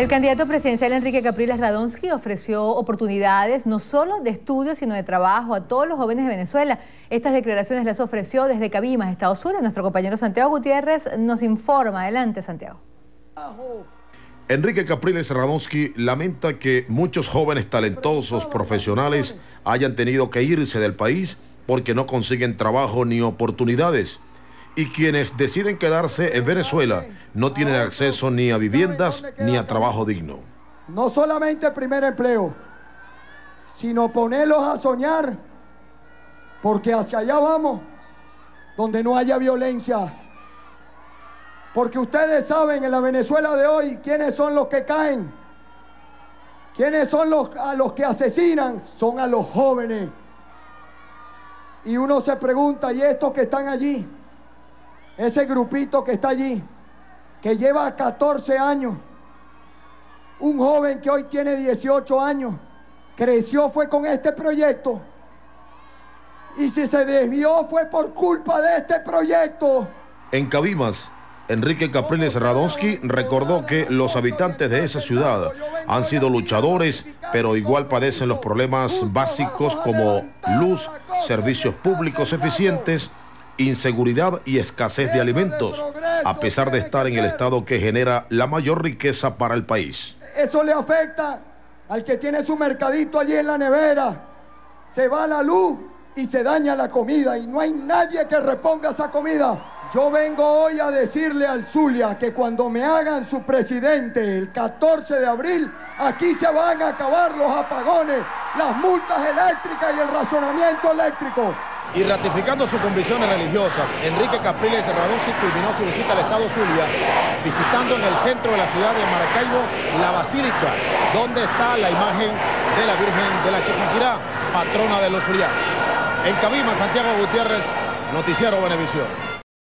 El candidato presidencial Enrique Capriles Radonsky ofreció oportunidades no solo de estudio, sino de trabajo a todos los jóvenes de Venezuela. Estas declaraciones las ofreció desde Cabimas, Estados Unidos. Nuestro compañero Santiago Gutiérrez nos informa. Adelante, Santiago. Enrique Capriles Radonsky lamenta que muchos jóvenes talentosos profesionales hayan tenido que irse del país porque no consiguen trabajo ni oportunidades y quienes deciden quedarse en Venezuela no tienen acceso ni a viviendas ni a trabajo digno. No solamente primer empleo, sino ponerlos a soñar, porque hacia allá vamos, donde no haya violencia. Porque ustedes saben en la Venezuela de hoy quiénes son los que caen, quiénes son los a los que asesinan, son a los jóvenes. Y uno se pregunta, ¿y estos que están allí? Ese grupito que está allí, que lleva 14 años, un joven que hoy tiene 18 años, creció fue con este proyecto. Y si se desvió fue por culpa de este proyecto. En Cabimas, Enrique Capriles Radonsky recordó que los habitantes de esa ciudad han sido luchadores, pero igual padecen los problemas básicos como luz, servicios públicos eficientes, inseguridad y escasez de alimentos, a pesar de estar en el estado que genera la mayor riqueza para el país. Eso le afecta al que tiene su mercadito allí en la nevera. Se va la luz y se daña la comida y no hay nadie que reponga esa comida. Yo vengo hoy a decirle al Zulia que cuando me hagan su presidente el 14 de abril, aquí se van a acabar los apagones, las multas eléctricas y el razonamiento eléctrico y ratificando sus convicciones religiosas, Enrique Capriles Radonsky culminó su visita al estado Zulia, visitando en el centro de la ciudad de Maracaibo la basílica, donde está la imagen de la Virgen de la Chiquinquirá, patrona de los zulianos. En Cabima, Santiago Gutiérrez, Noticiero Benevisión.